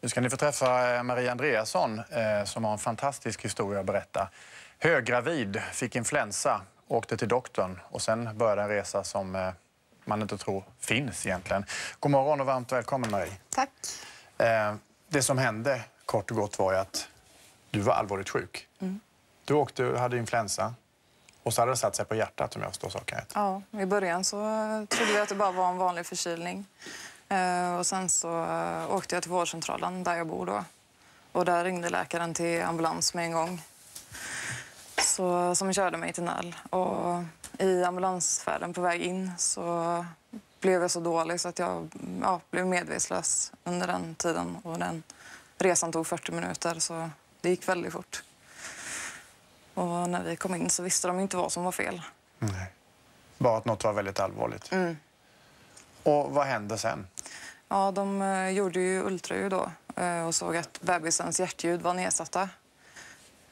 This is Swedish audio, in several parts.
Nu ska ni få träffa eh, Maria Andreasson eh, som har en fantastisk historia att berätta. Höggravid, fick influensa, åkte till doktorn och sen började en resa som eh, man inte tror finns egentligen. God morgon och varmt välkommen Marie. Tack. Det som hände kort och gott var att du var allvarligt sjuk. Mm. Du åkte och hade influensa. Och så hade det satt sig på hjärtat om jag förstår saken rätt. Ja, i början så trodde vi att det bara var en vanlig förkylning. Eh, och sen så eh, åkte jag till vårdcentralen där jag bor då. Och där ringde läkaren till ambulans med en gång. Så, som körde mig till Näl. Och i ambulansfärden på väg in så blev jag så dålig så att jag ja, blev medvetslös under den tiden. Och den resan tog 40 minuter så det gick väldigt fort. Och när vi kom in så visste de inte vad som var fel. Nej. Bara att något var väldigt allvarligt. Mm. Och vad hände sen? Ja, de uh, gjorde ju ultraljud då uh, och såg att bebisens hjärtljud var nedsatta.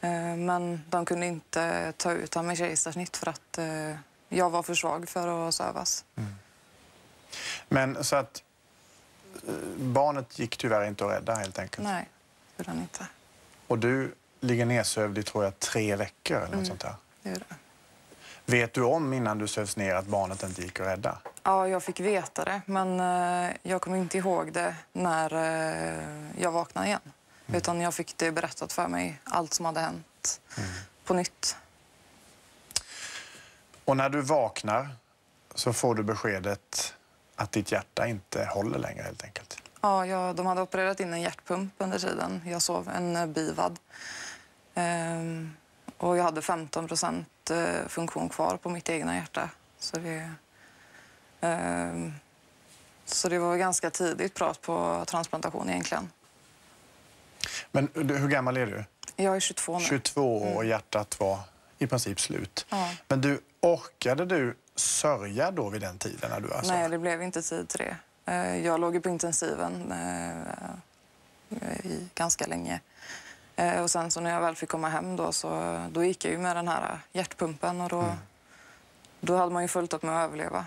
Uh, men de kunde inte ta ut honom med kejsarsnitt för att jag var för svag för att sövas. Mm. Men så att barnet gick tyvärr inte att rädda helt enkelt? Nej, det gjorde inte. Och du ligger nedsövd i tror jag tre veckor eller något mm, sånt där? det det. Vet du om innan du sövs ner att barnet inte gick att rädda? Ja, jag fick veta det, men uh, jag kommer inte ihåg det när uh, jag vaknade igen. Mm. Utan jag fick det berättat för mig, allt som hade hänt, mm. på nytt. Och när du vaknar så får du beskedet att ditt hjärta inte håller längre helt enkelt? Ja, jag, de hade opererat in en hjärtpump under tiden jag sov, en uh, bivad. Um, och jag hade 15 procent eh, funktion kvar på mitt egna hjärta. Så det, eh, så det var ganska tidigt prat på transplantation egentligen. Men hur gammal är du? Jag är 22 nu. 22 och mm. hjärtat var i princip slut. Ja. Men du, orkade du sörja då vid den tiden? När du alltså... Nej, det blev inte tid till det. Eh, jag låg på intensiven i ganska länge. Eh, och sen så när jag väl fick komma hem då, så, då gick jag ju med den här hjärtpumpen och då, mm. då hade man ju fullt upp med att överleva.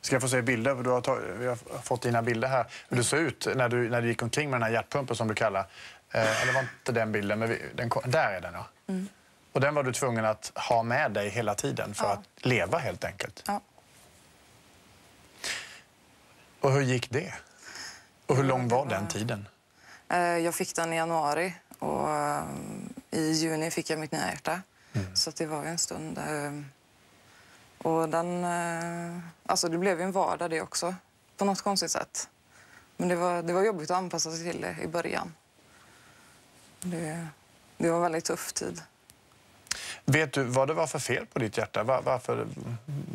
Ska jag få se bilder? Du har, tagit, vi har fått dina bilder här. Hur du såg ut när du, när du gick omkring med den här hjärtpumpen som du kallar. Eh, eller var inte den bilden, men vi, den, där är den ja. Mm. Och den var du tvungen att ha med dig hela tiden för ja. att leva helt enkelt. Ja. Och hur gick det? Och hur lång var den tiden? Eh, jag fick den i januari och uh, i juni fick jag mitt nya hjärta. Mm. Så det var en stund. Och den, uh, alltså det blev en vardag det också, på något konstigt sätt. Men det var, det var jobbigt att anpassa sig till det i början. Det, det var en väldigt tuff tid. Vet du vad det var för fel på ditt hjärta? Var, varför,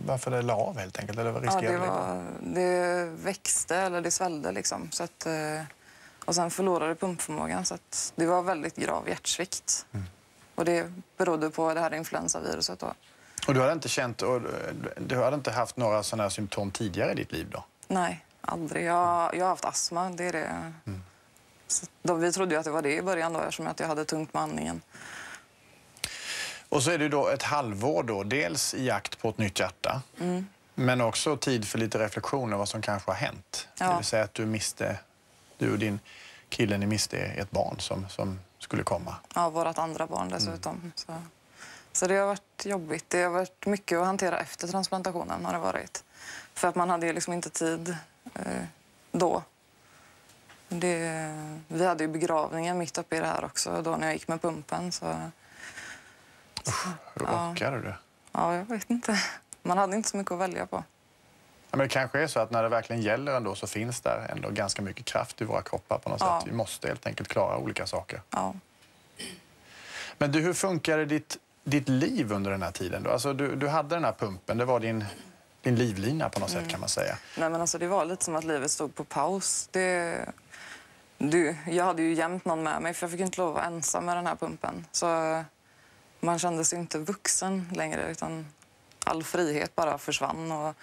varför det la av helt enkelt? Eller ja, det, var, det växte eller det svällde liksom. Så att, och sen förlorade pumpförmågan så att det var väldigt grav hjärtsvikt. Mm. Och det berodde på det här influensaviruset. Då. Och du hade inte känt, och du hade inte haft några sådana här symptom tidigare i ditt liv då? Nej, aldrig. Jag, jag har haft astma, det är det. Mm. Då, vi trodde att det var det i början då eftersom att jag hade tungt med andningen. Och så är det då ett halvår då, dels i jakt på ett nytt hjärta. Mm. Men också tid för lite reflektion om vad som kanske har hänt. Ja. Det vill säga att du miste du och din kille, ni miste ett barn som, som skulle komma. Ja, vårt andra barn dessutom. Mm. Så. det har varit jobbigt. Det har varit mycket att hantera efter transplantationen har det varit. För att man hade ju liksom inte tid eh, då. Det, vi hade ju begravningen mitt uppe i det här också då när jag gick med pumpen. Så, Usch, hur orkade ja. du? Ja, jag vet inte. Man hade inte så mycket att välja på. Ja, men det kanske är så att när det verkligen gäller ändå så finns där ändå ganska mycket kraft i våra kroppar på något ja. sätt. Vi måste helt enkelt klara olika saker. Ja. Men du, hur funkade ditt, ditt liv under den här tiden? Då? Alltså, du, du hade den här pumpen, det var din, din livlina på något mm. sätt kan man säga. Nej, men alltså, det var lite som att livet stod på paus. Det, du, jag hade ju jämt någon med mig för jag fick inte lov att vara ensam med den här pumpen. Så man kände sig inte vuxen längre utan all frihet bara försvann. Och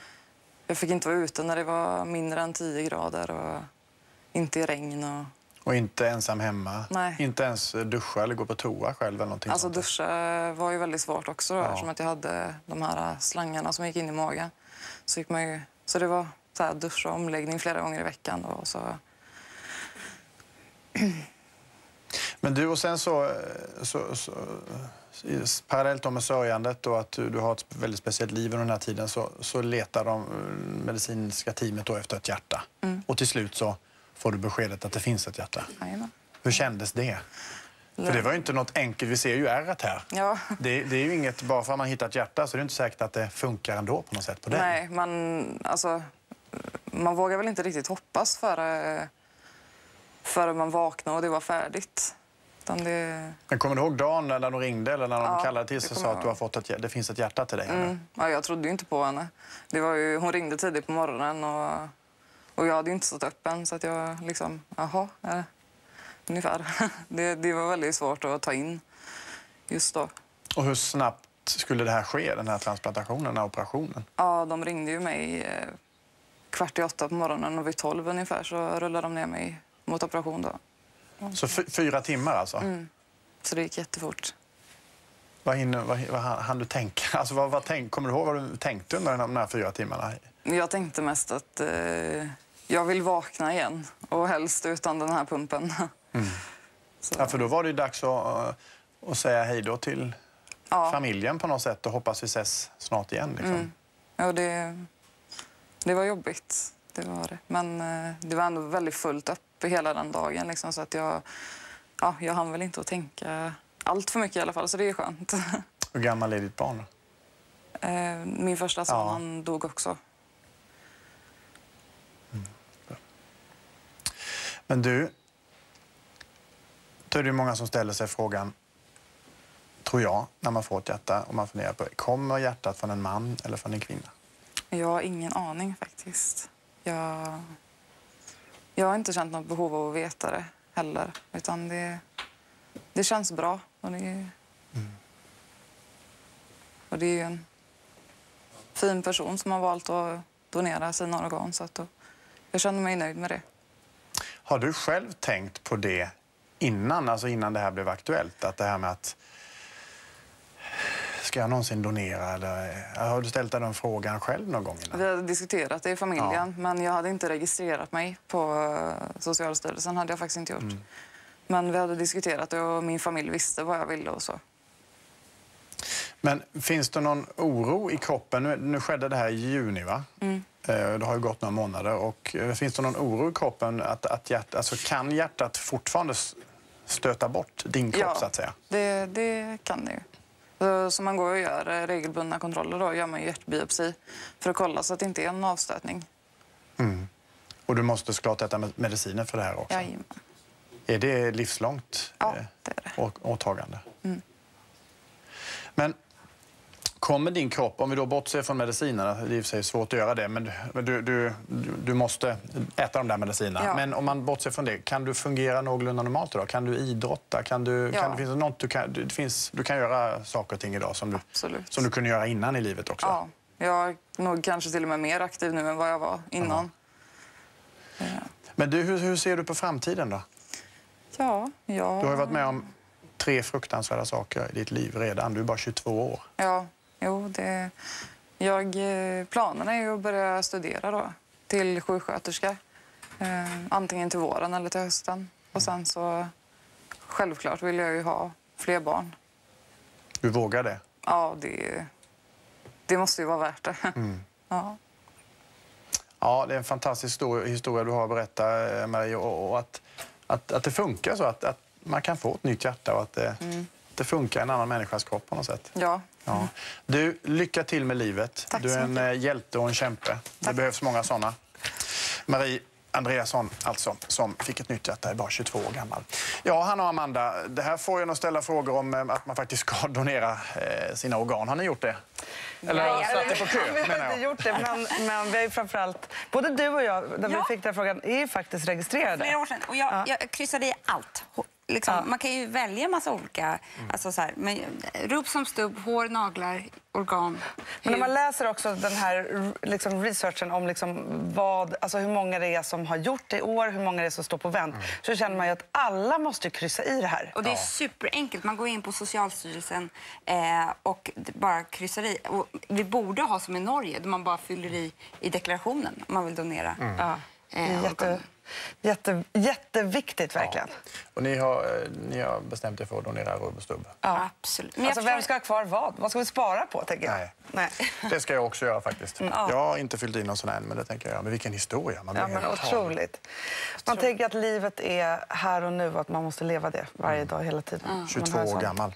jag fick inte vara ute när det var mindre än 10 grader och inte i regn. Och, och inte ensam hemma? Nej. Inte ens duscha eller gå på toa själv? Eller någonting alltså sånt. duscha var ju väldigt svårt också då, ja. eftersom att jag hade de här slangarna som gick in i magen. Så, gick man ju, så det var så här dusch och omläggning flera gånger i veckan. Då, och så. Men du, och sen så, så, så i- parallellt med sörjandet och att du, du har ett väldigt speciellt liv under den här tiden så, så letar de eh, medicinska teamet då efter ett hjärta. Och till slut så får du beskedet att det finns ett hjärta. Jajamän. Hur kändes det? För det var ju inte något enkelt. Vi ser ju ärret här. Ja. Det, det är ju inget, bara för att man hittar ett hjärta så är det inte säkert att det funkar ändå på något sätt på dig. Nej, man, alltså, man vågar väl inte riktigt hoppas före, före man vaknar och det var färdigt. Det, Men kommer du ihåg dagen när de ringde eller när de Ja, kallade till det sig och sa att du har fått ett, det finns ett hjärta till dig? mm, ja, jag trodde ju inte på henne. Det var ju, hon ringde tidigt på morgonen och, och jag hade inte stått upp än. Så att jag liksom, jaha, eh, ungefär. Det, det var väldigt svårt att ta in just då. Och hur snabbt skulle det här ske, den här transplantationen, den här operationen? Ja, de ringde ju mig eh, kvart i åtta på morgonen och vid tolv ungefär så rullade de ner mig mot operation då. Så fy- fyra timmar alltså? Mm. Så det gick jättefort. Vad, hinner, vad, vad hann du tänka? Alltså, vad, vad tänk, kommer du ihåg vad du tänkte under de här fyra timmarna? Jag tänkte mest att eh, jag vill vakna igen och helst utan den här pumpen. Så, Ja, för då var det ju dags att, eh, att säga hej då till ja, familjen på något sätt och hoppas vi ses snart igen. Liksom. Mm. ja, det, det var jobbigt. Det var det. Men eh, det var ändå väldigt fullt upp hela den dagen. Liksom, så att jag, ja, jag hann väl inte att tänka allt för mycket i alla fall, så det är skönt. Hur gammal är ditt barn? Eh, Min första son Ja. han dog också. Men du, då är det många som ställer sig frågan, tror jag, när man får ett hjärta och man funderar på, kommer hjärtat från en man eller från en kvinna? Jag har ingen aning faktiskt. Jag, jag har inte känt något behov av att veta det heller. Utan det, det känns bra. Och det, och det är ju en fin person som har valt att donera sina organ. Så att då, jag känner mig nöjd med det. Har du själv tänkt på det innan, alltså innan det här blev aktuellt? Att det här med att ska jag någonsin donera? Eller, har du ställt dig den frågan själv någon gång? Innan? Vi hade diskuterat det i familjen, men jag hade inte registrerat mig på eh, Socialstyrelsen. hade jag faktiskt inte gjort. Men vi hade diskuterat det och min familj visste vad jag ville och så. Men finns det någon oro i kroppen? Nu, nu skedde det här i juni, va? Mm. Eh, Det har ju gått några månader. Och eh, finns det någon oro i kroppen? Att, att hjärt, alltså, kan hjärtat fortfarande stöta bort din kropp, Ja. så att säga? Det, det kan det ju. Så, man går och gör eh, regelbundna kontroller. Då gör man hjärtbiopsi för att kolla så att det inte är en avstötning. Och du måste såklart äta med- mediciner för det här också. Jajamän. Är det livslångt Ja, det är det. åtagande? Men kommer din kropp, om vi då bortser från medicinerna, det är i och för sig svårt att göra det, men du- du, du, måste äta de där medicinerna. Ja. Men om man bortser från det, kan du fungera någorlunda normalt idag? Kan du idrotta? Kan du, Ja. kan, finns det något du kan, det finns, du kan göra saker och ting idag som du, Absolut. som du kunde göra innan i livet också? Ja, jag är nog kanske till och med mer aktiv nu än vad jag var innan. Ja, Men du, hur, hur ser du på framtiden då? ja, ja. Du har ju varit med om tre fruktansvärda saker i ditt liv redan. Du är bara 22 år. Ja, jo, det... Jag, eh, planerna är ju att börja studera då, till sjuksköterska. Eh, antingen till våren eller till hösten. Och sen så... Självklart vill jag ju ha fler barn. Du vågar det? Ja, det, det måste ju vara värt det. Ja. Ja, det är en fantastisk stor historia du har att berätta, eh, Marie. Och, att, att, att det funkar så, att, att man kan få ett nytt hjärta och att det, det funkar i en annan människas kropp på något sätt. ja. Ja. Du, lycka till med livet. Tack du är en mycket. eh, hjälte och en kämpe. Det behövs många såna. Marie Andreasson, alltså, som fick ett nytt hjärta, är bara 22 år gammal. Ja, Hanna och Amanda, det här får jag att ställa frågor om eh, att man faktiskt ska donera eh, sina organ. Har ni gjort det? Eller Nej, satt det på kö, Vi har inte gjort det, men, men vi har ju framförallt... Både du och jag, när Ja. vi fick den frågan, är ju faktiskt registrerade. flera år sedan. Och jag, Ja. jag kryssade i allt. Liksom, Ja. Man kan ju välja en massa olika... Alltså så här, men, eh, rup som stubb, hår, naglar, organ, Men när man läser också den här liksom, researchen om liksom vad, alltså hur många det är som har gjort det i år, hur många det är som står på vänt, så känner man ju att alla måste kryssa i det här. Och det är superenkelt. Man går in på Socialstyrelsen eh, och bara kryssar i. Och vi borde ha som i Norge, där man bara fyller i i deklarationen om man vill donera. Ja, det är Eh, jätte... jätteviktigt verkligen. Och ni har, eh, ni har bestämt er för att donera rubb och stubb. Absolut. Men Alltså, vem ska ha kvar vad? Vad ska vi spara på? tänker jag. Nej. Nej. Det ska jag också göra faktiskt. Mm. Jag har inte fyllt i någon sån än, men det tänker jag göra. Men vilken historia. Man Ja, men otroligt. Man tänker att livet är här och nu och att man måste leva det varje dag hela tiden. En 22 år gammal.